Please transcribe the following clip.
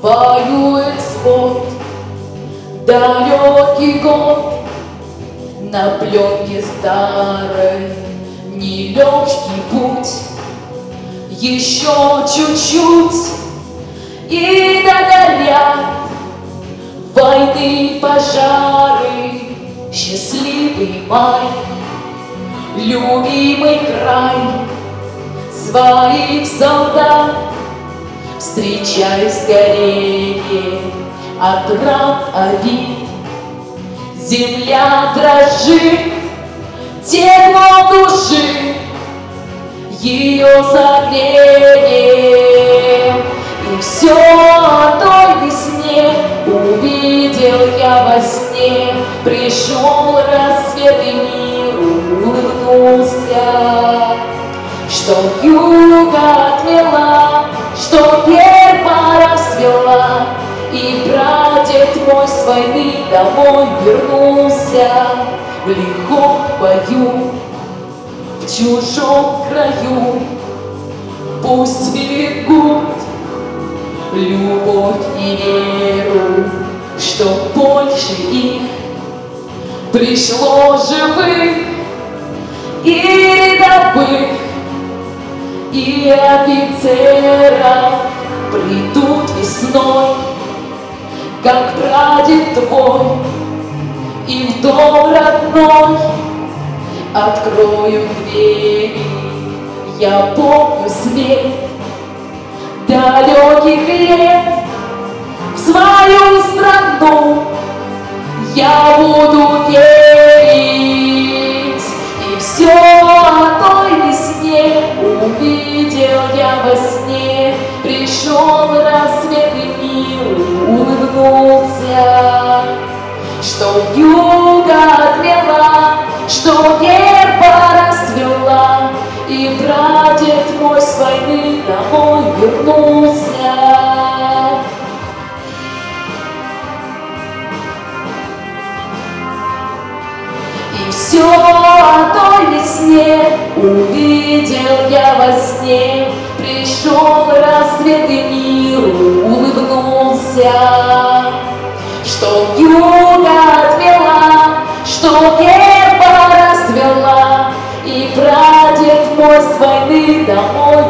воюет спот, далекий год на пленке старой, нелегкий путь, еще чуть-чуть и догорят войны, пожары, счастливый май, любимый край своих солдат. Встречай скорее от ран обид, Земля дрожит, тепло души, ее согреем. Домой вернулся лихом бою, в чужом краю. Пусть берегут любовь и веру, Что больше их пришло живых и рядовых, и офицеров как прадед твой, и в дом родной открою двери. Я помню свет далеких лет в свою страну я буду верить. И все о той весне увидел я во сне. Пришел рассвет и мир улыбнулся, что юга отмела, что небо расцвела, и прадед мой с войны домой вернулся. И все о той весне увидел я во сне. Пришел рассвет и мир улыбнулся, что юга отвела, что небо расцвела, и прадед мой с войны домой